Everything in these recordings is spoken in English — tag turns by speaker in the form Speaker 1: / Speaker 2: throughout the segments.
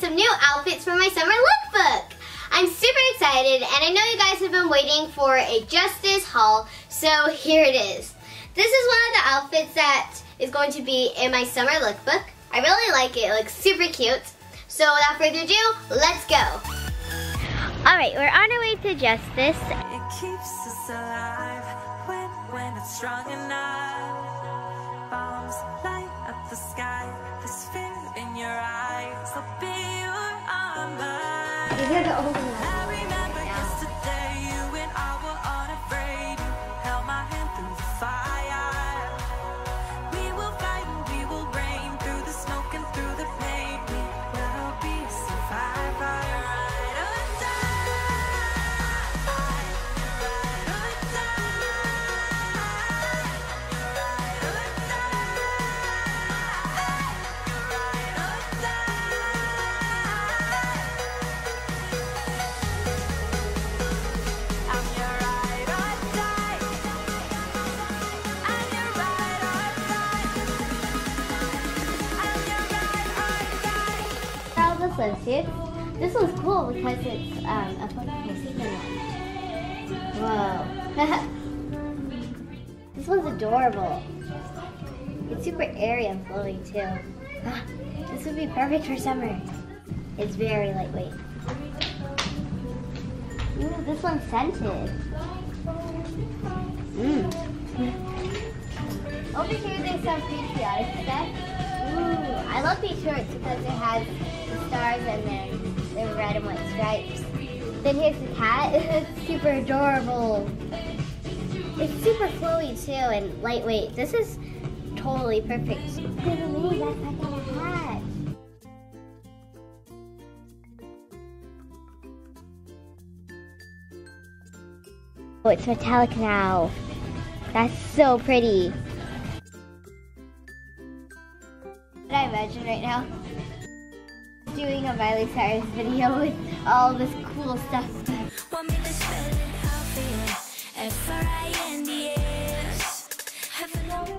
Speaker 1: some new outfits for my summer lookbook. I'm super excited and I know you guys have been waiting for a Justice haul, so here it is. This is one of the outfits that is going to be in my summer lookbook. I really like it. It looks super cute. So without further ado, let's go. All right, we're on our way to Justice.
Speaker 2: It keeps us alive when, when it's strong enough. Bombs light up the sky, this fear in your eyes. 이야기하고
Speaker 1: 싶어 요. This one's cool because it's um, a flexible sequin one. Whoa. this one's adorable. It's super airy and flowy too. Ah, This would be perfect for summer. It's very lightweight. Ooh, this one's scented. Mmm. Over here there's some patriotic stuff. Ooh, I love these shirts because it has the stars and then the red and white stripes. Then here's the cat. It's super adorable. It's super flowy too and lightweight. This is totally perfect. Oh, it's metallic now. That's so pretty. I imagine right now? Doing a Miley Cyrus video with all this cool stuff.
Speaker 2: Want me to spell it out for you? F-R-I-N-D-S.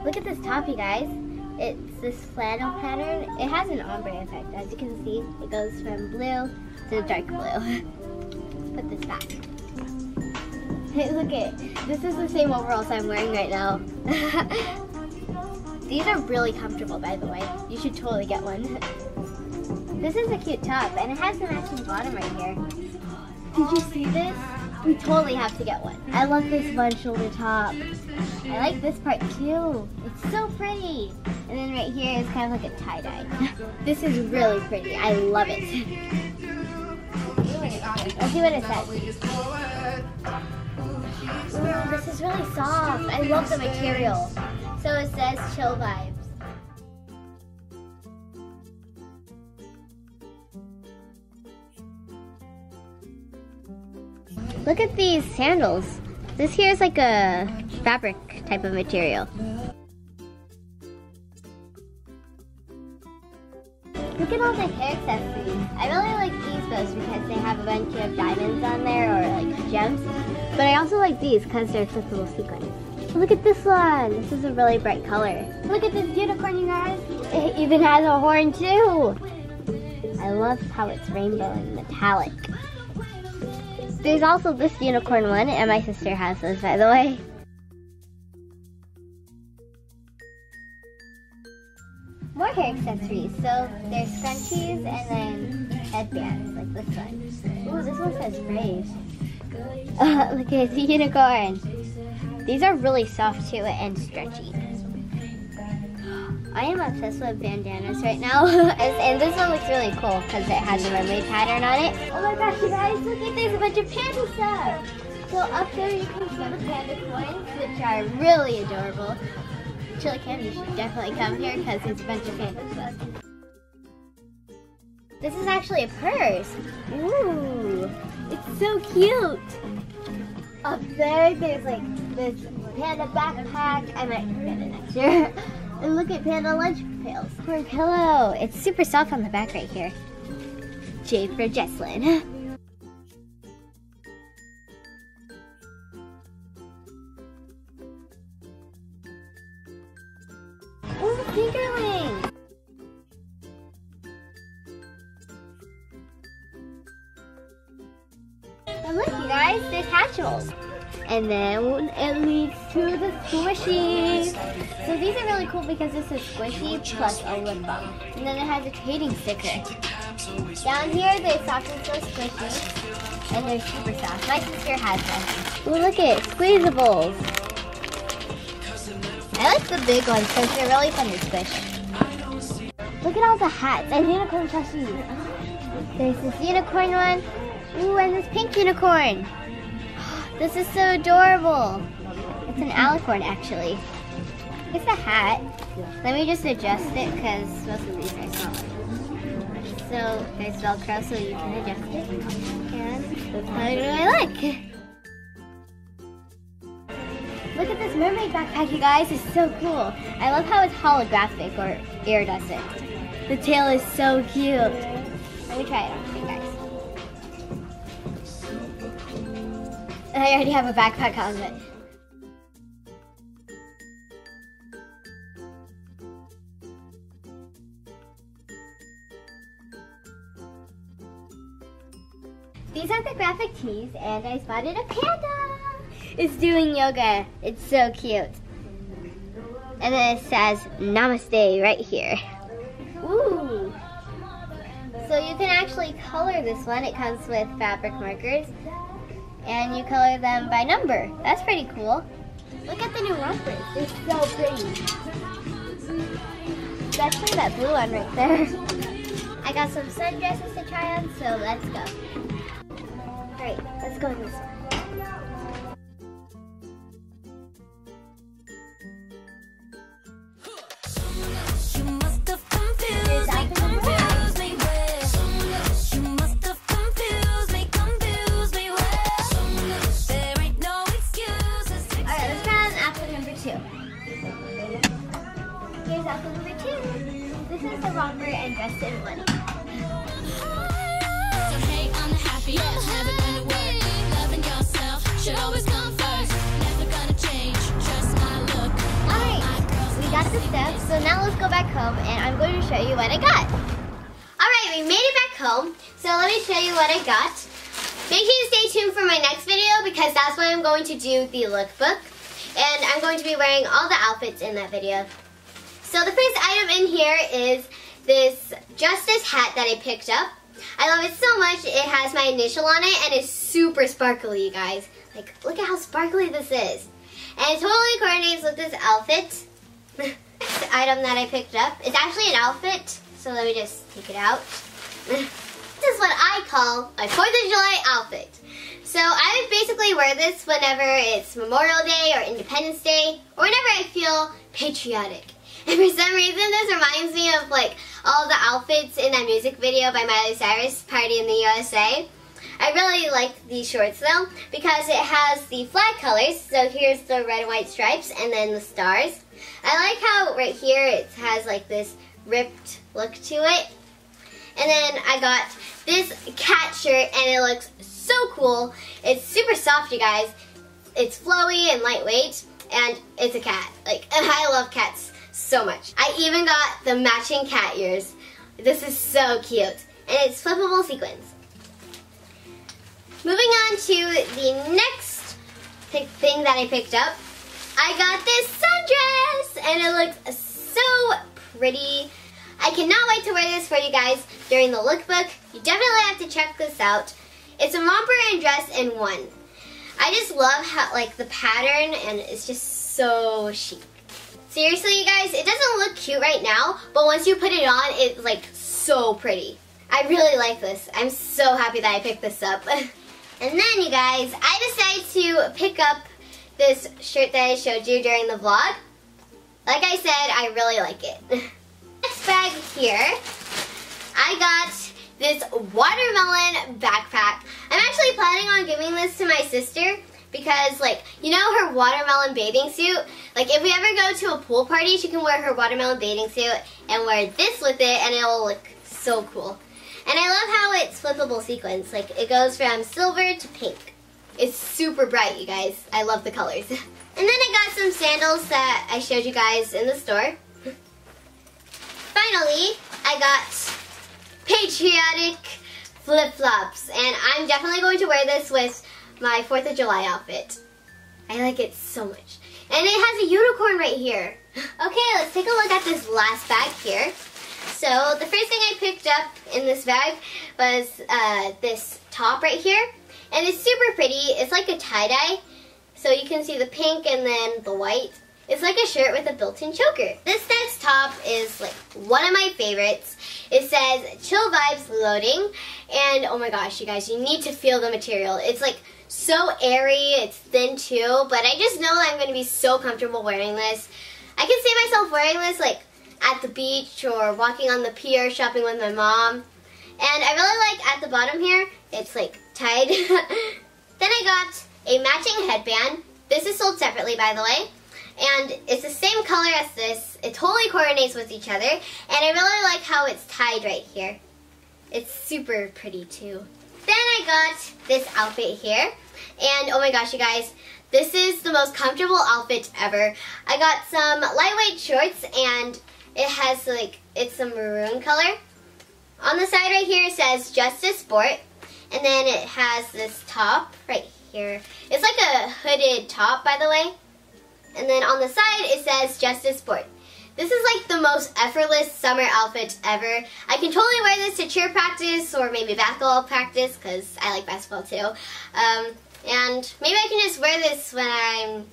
Speaker 1: Look at this top, you guys. It's this flannel pattern. It has an ombre effect. As you can see, it goes from blue to dark blue. Put this back. Hey, look it. This is the same overalls I'm wearing right now. These are really comfortable, by the way. You should totally get one. This is a cute top, and it has the matching bottom right here. Did you see this? We totally have to get one. I love this one shoulder top. I like this part too. It's so pretty. And then right here is kind of like a tie-dye. this is really pretty. I love it. Let's see what it says. Ooh, this is really soft. I love the material. So it says chill vibes. Look at these sandals. This here is like a fabric type of material. Look at all the hair accessories. I really like these most because they have a bunch of diamonds on there or like gems. But I also like these because they're flexible sequins. Look at this one. This is a really bright color. Look at this unicorn, you guys. It even has a horn too. I love how it's rainbow and metallic. There's also this unicorn one, and my sister has those, by the way. More hair accessories. So there's scrunchies and then headbands, like this one. Ooh, this one says brave. Uh, look it's a unicorn. These are really soft too and stretchy. I am obsessed with bandanas right now, and, this one looks really cool because it has a mermaid pattern on it. Oh my gosh, you guys, look at there's a bunch of panda stuff. So up there you can see the panda coins, which are really adorable. Chili Candy should definitely come here because there's a bunch of panda stuff. This is actually a purse. Ooh, it's so cute. Up there, there's like this panda backpack. I might get it next year. And look at panda lunch pails for a pillow. It's super soft on the back right here. J for Jessalyn. squishies. So these are really cool because this is squishy plus a lip balm. And then it has a trading sticker. Down here, there's soft and so squishy. And they're super soft. My sister has them. Ooh, look at squeezables. I like the big ones because they're really fun to squish. Look at all the hats and unicorn plushies. There's this unicorn one. Ooh, and this pink unicorn. This is so adorable. It's an alicorn, actually. It's a hat. Let me just adjust it because most of these are. So there's Velcro so you can adjust it. And how do I like. Look at this mermaid backpack, you guys. It's so cool. I love how it's holographic or iridescent. The tail is so cute. Let me try it on for you guys. I already have a backpack on and I spotted a panda. It's doing yoga. It's so cute. And then it says Namaste right here. Ooh. So you can actually color this one. It comes with fabric markers. And you color them by number. That's pretty cool. Look at the new rompers. They're so pretty. Especially that blue one right there. I got some sundresses to try on, so let's go. Alright, let's go in this one. Home and I'm going to show you what I got. Alright, we made it back home, so let me show you what I got. Make sure to stay tuned for my next video because that's when I'm going to do the lookbook. And I'm going to be wearing all the outfits in that video. So the first item in here is this Justice hat that I picked up. I love it so much. It has my initial on it and it's super sparkly, you guys. Like, look at how sparkly this is. And it totally coordinates with this outfit. Item that I picked up is actually an outfit. So let me just take it out. this is what I call my 4th of July outfit. So I would basically wear this whenever it's Memorial Day or Independence Day or whenever I feel patriotic. And for some reason, this reminds me of like all the outfits in that music video by Miley Cyrus, Party in the USA. I really like these shorts though because it has the flag colors. So here's the red and white stripes and then the stars. I like how right here it has like this ripped look to it. And then I got this cat shirt and it looks so cool. It's super soft, you guys. It's flowy and lightweight and it's a cat. Like, I love cats so much. I even got the matching cat ears. This is so cute. And it's flippable sequins. Moving on to the next thing that I picked up. I got this sundress and it looks so pretty. I cannot wait to wear this for you guys during the lookbook. You definitely have to check this out. It's a romper and dress in one. I just love how like the pattern and it's just so chic. Seriously, you guys, it doesn't look cute right now, but once you put it on, it's like so pretty. I really like this. I'm so happy that I picked this up. and then, you guys, I decided to pick up this shirt that I showed you during the vlog. Like I said, I really like it. Next bag here, I got this watermelon backpack. I'm actually planning on giving this to my sister because like, you know her watermelon bathing suit? Like if we ever go to a pool party, she can wear her watermelon bathing suit and wear this with it and it'll look so cool. And I love how it's flippable sequins. Like it goes from silver to pink. It's super bright, you guys. I love the colors. and then I got some sandals that I showed you guys in the store. Finally, I got patriotic flip-flops. And I'm definitely going to wear this with my 4th of July outfit. I like it so much. And it has a unicorn right here. Okay, let's take a look at this last bag here. So the first thing I picked up in this bag was uh, this top right here. And it's super pretty. It's like a tie-dye. So you can see the pink and then the white. It's like a shirt with a built-in choker. This next top is like one of my favorites. It says Chill Vibes Loading. And oh my gosh, you guys, you need to feel the material. It's like so airy, it's thin too, but I just know I'm going to be so comfortable wearing this. I can see myself wearing this like at the beach or walking on the pier shopping with my mom. And I really like at the bottom here, it's like tied. then I got a matching headband. This is sold separately by the way. And it's the same color as this. It totally coordinates with each other. And I really like how it's tied right here. It's super pretty too. Then I got this outfit here. And oh my gosh, you guys, this is the most comfortable outfit ever. I got some lightweight shorts and it has like, it's a maroon color. On the side right here it says Justice Sport. And then it has this top right here. It's like a hooded top, by the way. And then on the side it says Justice Sport. This is like the most effortless summer outfit ever. I can totally wear this to cheer practice or maybe basketball practice because I like basketball too. Um, and maybe I can just wear this when I'm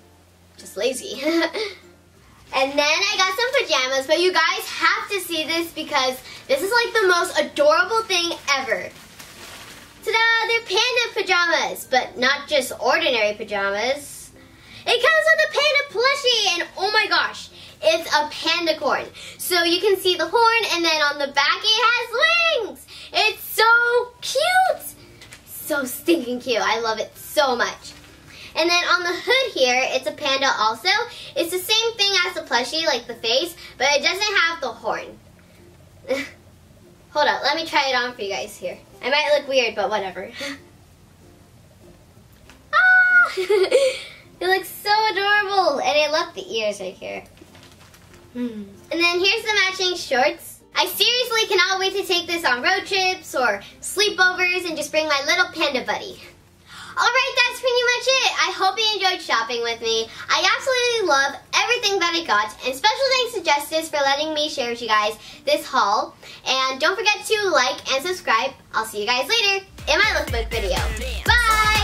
Speaker 1: just lazy. and then I got some pajamas, but you guys have to see this because this is like the most adorable thing ever. Ta-da! They're panda pajamas, but not just ordinary pajamas. It comes with a panda plushie, and oh my gosh, it's a panda corn. So you can see the horn, and then on the back it has wings. It's so cute. So stinking cute. I love it so much. And then on the hood here, it's a panda also. It's the same thing as the plushie, like the face, but it doesn't have the horn. Hold up, let me try it on for you guys here. I might look weird, but whatever. ah! it looks so adorable. And I love the ears right here. And then here's the matching shorts. I seriously cannot wait to take this on road trips or sleepovers and just bring my little panda buddy. Alright, that's pretty much it. I hope you enjoyed shopping with me. I absolutely love everything that I got. And special thanks to Justice for letting me share with you guys this haul. And don't forget to like and subscribe. I'll see you guys later in my lookbook video. Bye!